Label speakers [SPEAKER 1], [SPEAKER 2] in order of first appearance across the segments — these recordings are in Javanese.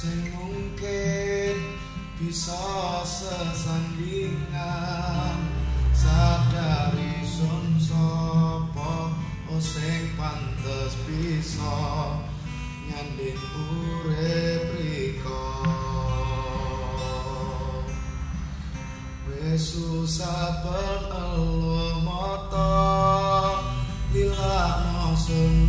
[SPEAKER 1] sing mungkin bisa sesandingan. Sadari sun sopo o sing pantes bisa nyanding ure priko susah pen elu moto sun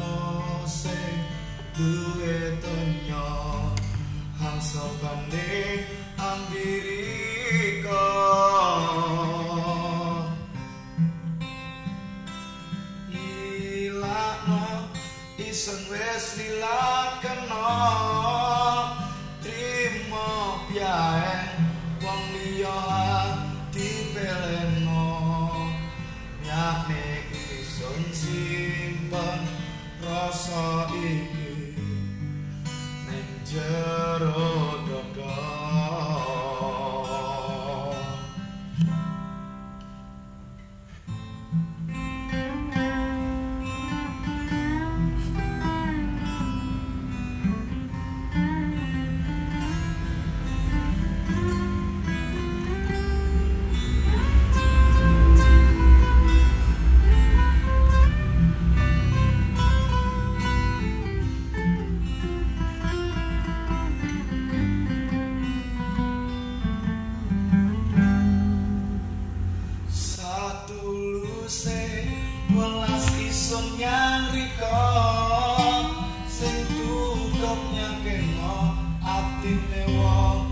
[SPEAKER 1] oh sing duwe donya Hangsa banding ambiriko Lilakno isen wis lilakno Trimo piaen wong liya luse welas ison yang riko Sing tutup nyakeno atine wong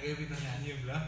[SPEAKER 2] kayak pinternya nyanyi lah